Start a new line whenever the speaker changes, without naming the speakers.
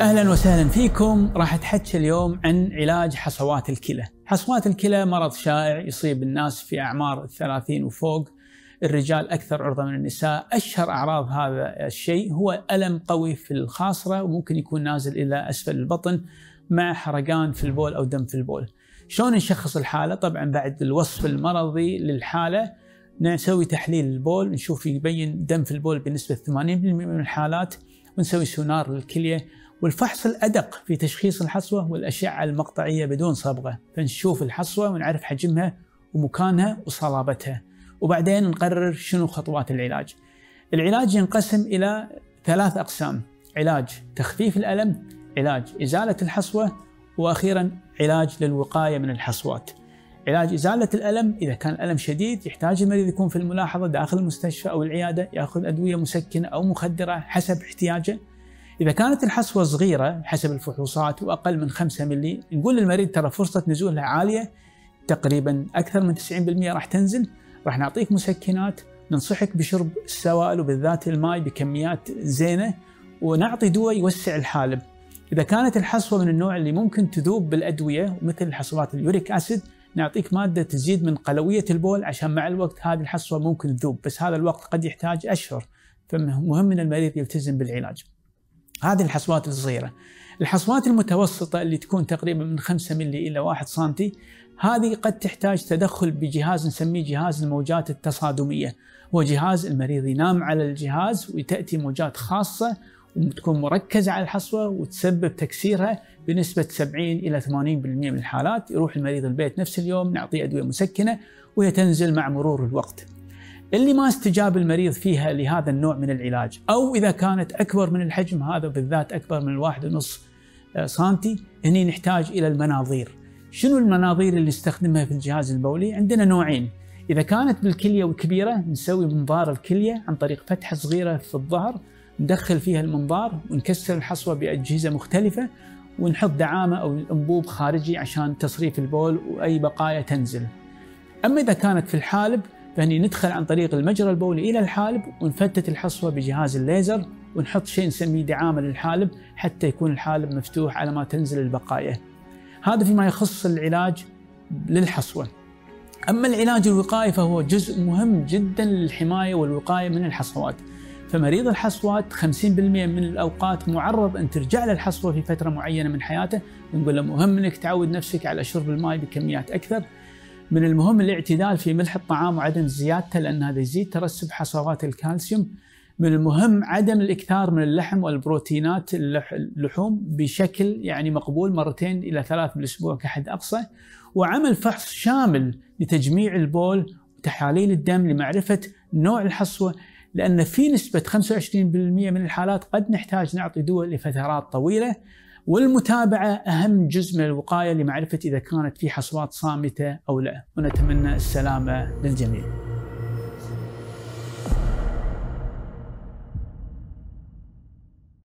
أهلا وسهلا فيكم راح اتحكى اليوم عن علاج حصوات الكلى. حصوات الكلى مرض شائع يصيب الناس في أعمار الثلاثين وفوق. الرجال أكثر عرضة من النساء، أشهر أعراض هذا الشيء هو ألم قوي في الخاصرة وممكن يكون نازل إلى أسفل البطن مع حرقان في البول أو دم في البول. شلون نشخص الحالة؟ طبعا بعد الوصف المرضي للحالة نسوي تحليل البول نشوف يبين دم في البول بنسبة 80% من الحالات ونسوي سونار للكلية والفحص الأدق في تشخيص الحصوة والأشعة المقطعية بدون صبغة. فنشوف الحصوة ونعرف حجمها ومكانها وصلابتها. وبعدين نقرر شنو خطوات العلاج. العلاج ينقسم إلى ثلاث أقسام علاج تخفيف الألم علاج إزالة الحصوة وأخيرا علاج للوقاية من الحصوات. علاج إزالة الألم إذا كان الألم شديد يحتاج المريض يكون في الملاحظة داخل المستشفى أو العيادة يأخذ أدوية مسكنة أو مخدرة حسب احتياجه. إذا كانت الحصوة صغيرة حسب الفحوصات وأقل من 5 ملي نقول للمريض ترى فرصة نزولها عالية تقريبا أكثر من 90% راح تنزل راح نعطيك مسكنات ننصحك بشرب السوائل وبالذات الماء بكميات زينة ونعطي دواء يوسع الحالب إذا كانت الحصوة من النوع اللي ممكن تذوب بالأدوية مثل الحصوات اليوريك أسيد نعطيك مادة تزيد من قلوية البول عشان مع الوقت هذه الحصوة ممكن تذوب بس هذا الوقت قد يحتاج أشهر فمهم إن المريض يلتزم بالعلاج. هذه الحصوات الصغيرة. الحصوات المتوسطة اللي تكون تقريبا من 5 ملي إلى 1 سنتي هذه قد تحتاج تدخل بجهاز نسميه جهاز الموجات التصادمية. هو جهاز المريض ينام على الجهاز وتأتي موجات خاصة وتكون مركزة على الحصوة وتسبب تكسيرها بنسبة 70 إلى 80% من الحالات. يروح المريض البيت نفس اليوم نعطيه أدوية مسكنة وهي تنزل مع مرور الوقت. اللي ما استجاب المريض فيها لهذا النوع من العلاج أو إذا كانت أكبر من الحجم هذا بالذات أكبر من الواحد ونص آه، سنتي هني نحتاج إلى المناظير. شنو المناظير اللي نستخدمها في الجهاز البولي؟ عندنا نوعين. إذا كانت بالكلية وكبيرة نسوي منظار الكلية عن طريق فتحة صغيرة في الظهر ندخل فيها المنظار ونكسر الحصوة بأجهزة مختلفة ونحط دعامة أو أنبوب خارجي عشان تصريف البول وأي بقايا تنزل. أما إذا كانت في الحالب فهني ندخل عن طريق المجرى البولي إلى الحالب ونفتت الحصوة بجهاز الليزر ونحط شيء نسميه دعامة للحالب حتى يكون الحالب مفتوح على ما تنزل البقايا. هذا فيما يخص العلاج للحصوة. أما العلاج الوقائي فهو جزء مهم جدا للحماية والوقاية من الحصوات. فمريض الحصوات 50% من الأوقات معرض أن ترجع له الحصوة في فترة معينة من حياته، ونقول له مهم إنك تعود نفسك على شرب الماء بكميات أكثر، من المهم الاعتدال في ملح الطعام وعدم زيادته لأن هذا يزيد ترسب حصوات الكالسيوم. من المهم عدم الإكثار من اللحم والبروتينات اللحوم بشكل يعني مقبول مرتين إلى ثلاث بالأسبوع كحد أقصى. وعمل فحص شامل لتجميع البول وتحاليل الدم لمعرفة نوع الحصوة لأن في نسبة 25% من الحالات قد نحتاج نعطي دواء لفترات طويلة. والمتابعة أهم جزء من الوقاية لمعرفة إذا كانت في حصوات صامتة أو لا. ونتمنى السلامة للجميع.